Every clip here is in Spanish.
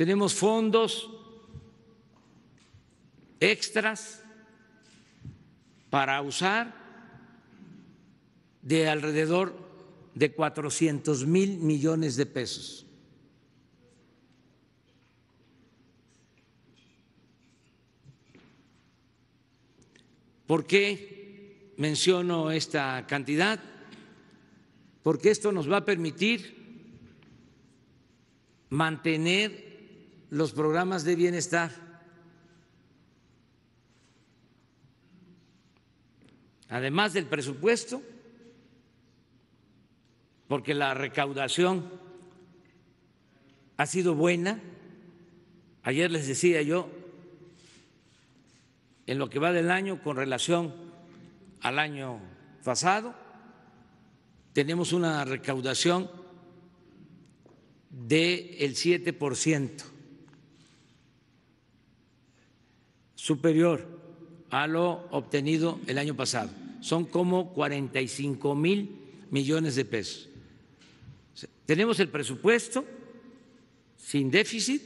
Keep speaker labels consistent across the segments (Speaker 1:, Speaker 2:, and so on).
Speaker 1: tenemos fondos extras para usar de alrededor de 400 mil millones de pesos. ¿Por qué menciono esta cantidad? Porque esto nos va a permitir mantener los programas de bienestar. Además del presupuesto, porque la recaudación ha sido buena. Ayer les decía yo, en lo que va del año con relación al año pasado, tenemos una recaudación del 7% superior a lo obtenido el año pasado. Son como 45 mil millones de pesos. Tenemos el presupuesto sin déficit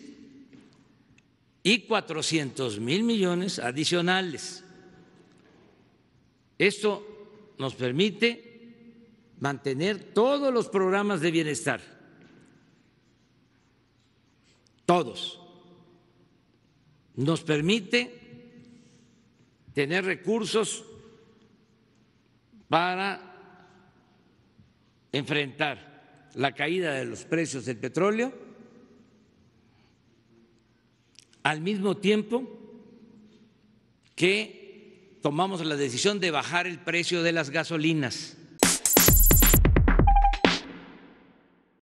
Speaker 1: y 400 mil millones adicionales. Esto nos permite mantener todos los programas de bienestar, todos. Nos permite tener recursos para enfrentar la caída de los precios del petróleo al mismo tiempo que tomamos la decisión de bajar el precio de las gasolinas.